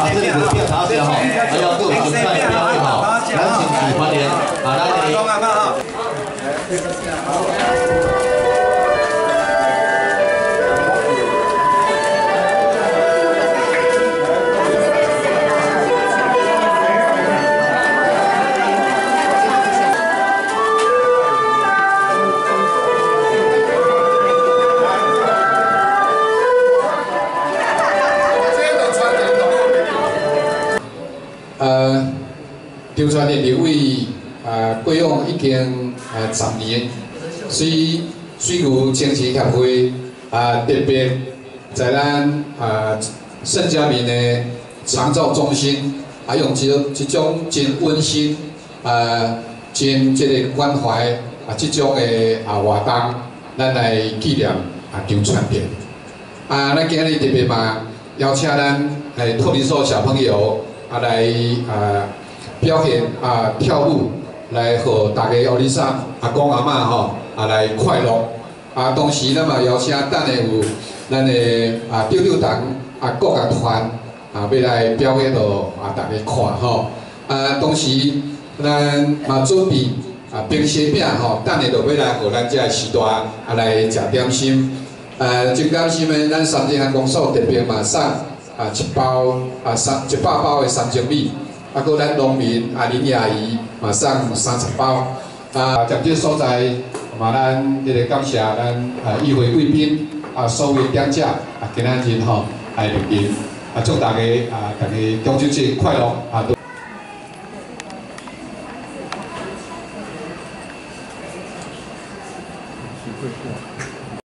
啊，这里有调查者哈，还要各种菜标哈，赶紧举欢迎，好来。流传的立位啊，过往已经啊十年，所以水牛经济协会啊特别在咱啊盛家民的长照中心，啊用这这种真温馨啊真这个关怀啊这种的啊活动，咱来纪念啊张传田。啊，咱今日特别嘛邀请咱诶托尼所小朋友啊来啊。表现啊跳舞来和大家奥利莎阿公阿妈吼啊来快乐啊，同时咱嘛邀请等下有咱的啊丢丢党啊各个团啊要来表演到啊大家看吼啊，同时咱嘛准备啊冰雪饼吼，等下就要来和咱这时代啊来食点心啊，真感谢们咱三井公所特别嘛送啊一包啊三一百包的三精米。啊，搁咱农民啊，恁阿姨嘛送三十包。啊，啊，暂所在嘛，咱这个感谢咱啊，议会贵宾啊，所有，点者啊，今仔日吼，啊，录音啊，祝大家啊，逐家中秋节快乐啊，